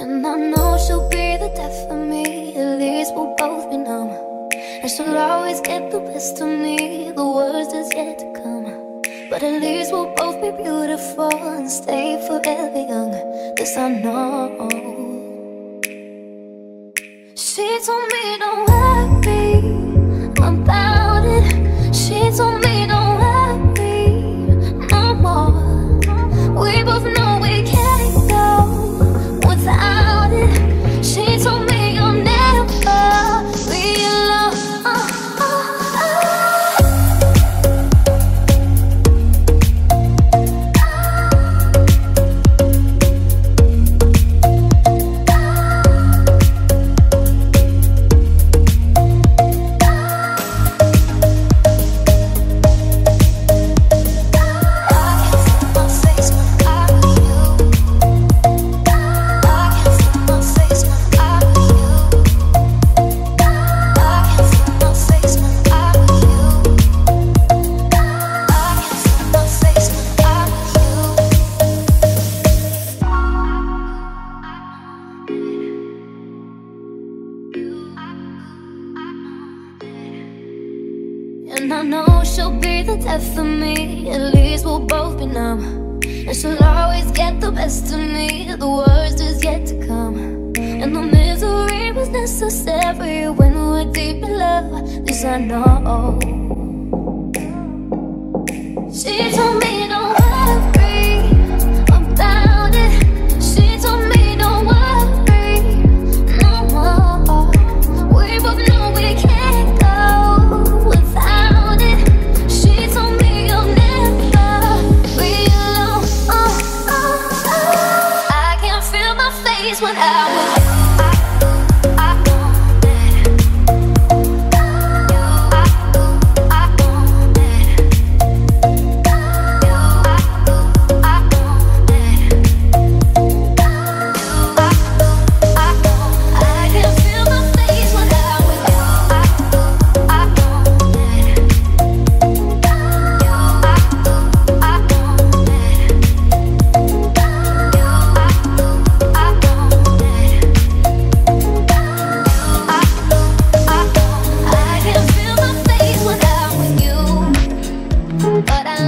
And I know she'll be the death of me. At least we'll both be numb. And she'll always get the best of me. The worst is yet to come. But at least we'll both be beautiful and stay forever young. This I know. Death of me. At least we'll both be numb. And she'll always get the best of me. The worst is yet to come. And the misery was necessary when we're deep in love. This I know.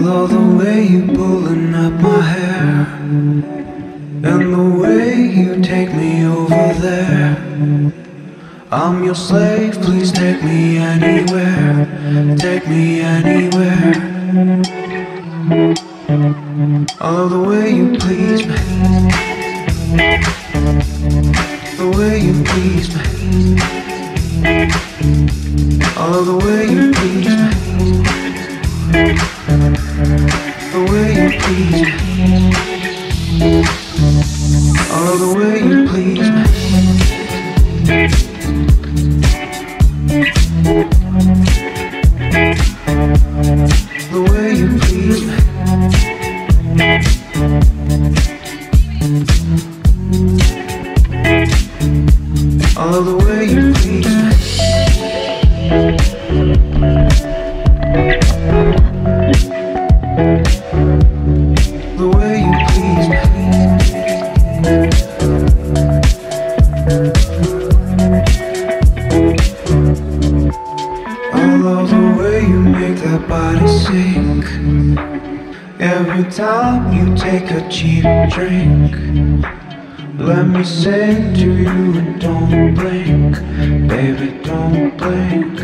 love the way you pulling up my hair And the way you take me over there. I'm your slave, please take me anywhere Take me anywhere. I love the way you please me. The way you please me that body sink. Every time you take a cheap drink. Let me sing to you and don't blink. Baby, don't blink.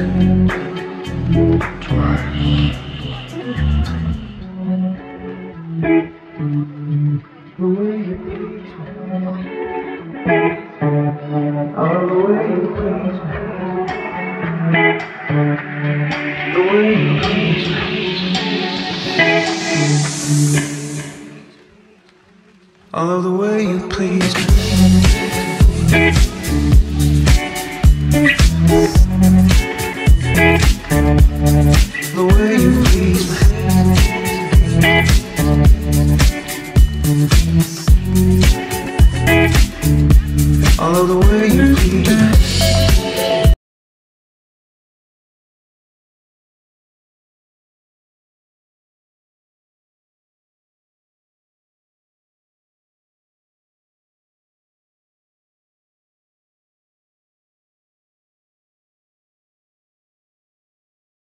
The way you please me. Love the way you please me. Although the way you please The way you please Although the way you please me.